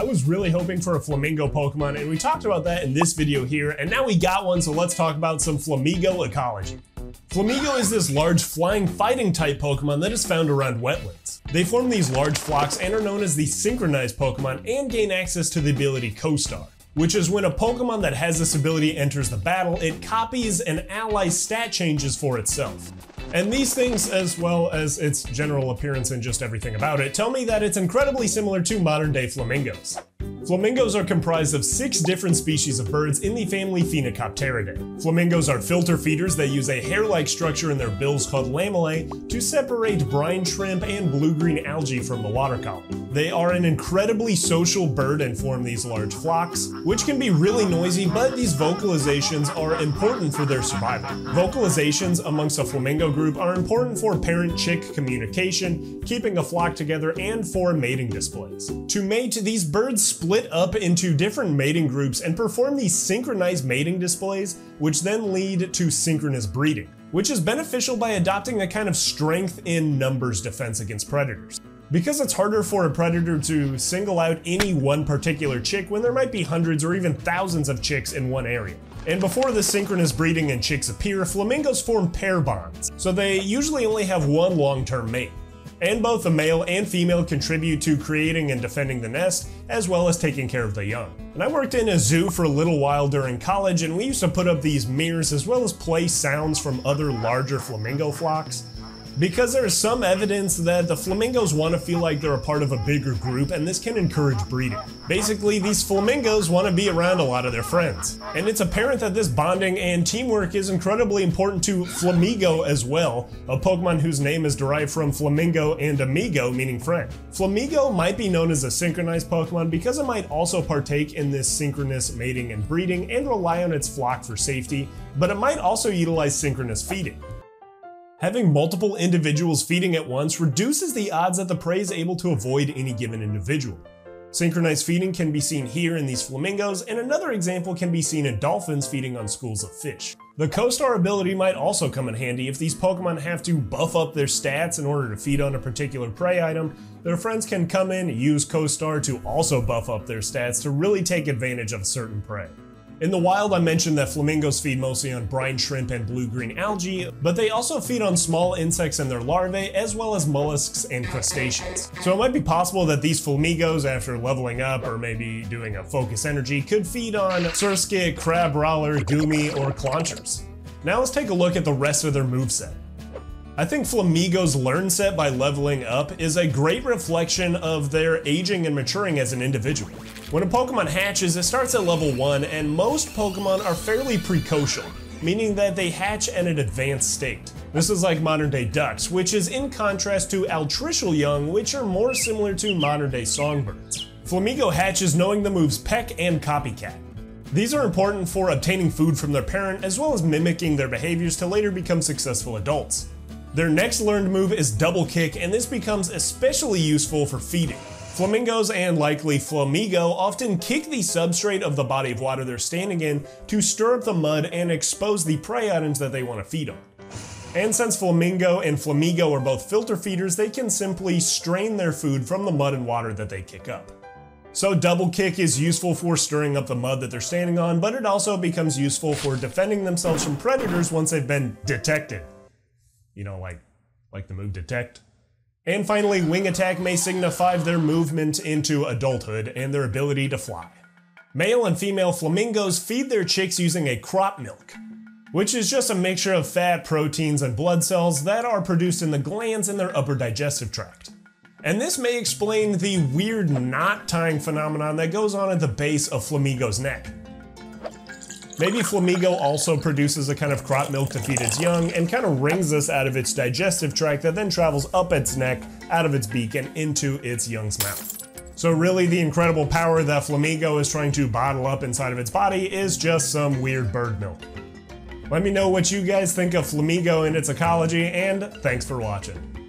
I was really hoping for a Flamingo Pokemon, and we talked about that in this video here, and now we got one, so let's talk about some Flamigo ecology. Flamigo is this large flying fighting type Pokemon that is found around wetlands. They form these large flocks and are known as the synchronized Pokemon and gain access to the ability Co-Star which is when a Pokemon that has this ability enters the battle, it copies an ally's stat changes for itself. And these things, as well as its general appearance and just everything about it, tell me that it's incredibly similar to modern day flamingos. Flamingos are comprised of six different species of birds in the family Phoenicopteridae. Flamingos are filter feeders that use a hair-like structure in their bills called lamellae to separate brine shrimp and blue-green algae from the water column. They are an incredibly social bird and form these large flocks, which can be really noisy, but these vocalizations are important for their survival. Vocalizations amongst a flamingo group are important for parent-chick communication, keeping a flock together, and for mating displays. To mate, these birds split up into different mating groups and perform these synchronized mating displays, which then lead to synchronous breeding, which is beneficial by adopting a kind of strength in numbers defense against predators. Because it's harder for a predator to single out any one particular chick when there might be hundreds or even thousands of chicks in one area. And before the synchronous breeding and chicks appear, flamingos form pair bonds, so they usually only have one long-term mate. And both the male and female contribute to creating and defending the nest, as well as taking care of the young. And I worked in a zoo for a little while during college, and we used to put up these mirrors as well as play sounds from other larger flamingo flocks because there is some evidence that the flamingos want to feel like they're a part of a bigger group and this can encourage breeding. Basically, these flamingos want to be around a lot of their friends. And it's apparent that this bonding and teamwork is incredibly important to Flamigo as well, a Pokemon whose name is derived from flamingo and amigo, meaning friend. Flamigo might be known as a synchronized Pokemon because it might also partake in this synchronous mating and breeding and rely on its flock for safety, but it might also utilize synchronous feeding. Having multiple individuals feeding at once reduces the odds that the prey is able to avoid any given individual. Synchronized feeding can be seen here in these flamingos, and another example can be seen in dolphins feeding on schools of fish. The Co-Star ability might also come in handy if these Pokemon have to buff up their stats in order to feed on a particular prey item. Their friends can come in, use Co-Star to also buff up their stats to really take advantage of a certain prey. In the wild, I mentioned that flamingos feed mostly on brine shrimp and blue-green algae, but they also feed on small insects and their larvae, as well as mollusks and crustaceans. So it might be possible that these flamingos, after leveling up or maybe doing a focus energy, could feed on Surskit, Crabrawler, Goomy, or Claunchers. Now let's take a look at the rest of their moveset. I think Flamigo's learn set by leveling up is a great reflection of their aging and maturing as an individual. When a Pokemon hatches, it starts at level 1, and most Pokemon are fairly precocial, meaning that they hatch at an advanced state. This is like modern day ducks, which is in contrast to altricial young, which are more similar to modern day songbirds. Flamigo hatches knowing the moves Peck and Copycat. These are important for obtaining food from their parent as well as mimicking their behaviors to later become successful adults. Their next learned move is double kick, and this becomes especially useful for feeding. Flamingos and likely Flamigo often kick the substrate of the body of water they're standing in to stir up the mud and expose the prey items that they want to feed on. And since Flamingo and Flamigo are both filter feeders, they can simply strain their food from the mud and water that they kick up. So double kick is useful for stirring up the mud that they're standing on, but it also becomes useful for defending themselves from predators once they've been detected you know, like like the move detect. And finally, wing attack may signify their movement into adulthood and their ability to fly. Male and female flamingos feed their chicks using a crop milk, which is just a mixture of fat, proteins, and blood cells that are produced in the glands in their upper digestive tract. And this may explain the weird knot tying phenomenon that goes on at the base of Flamigo's neck. Maybe Flamigo also produces a kind of crop milk to feed its young and kind of wrings this out of its digestive tract that then travels up its neck, out of its beak, and into its young's mouth. So really the incredible power that Flamigo is trying to bottle up inside of its body is just some weird bird milk. Let me know what you guys think of Flamigo and its ecology, and thanks for watching.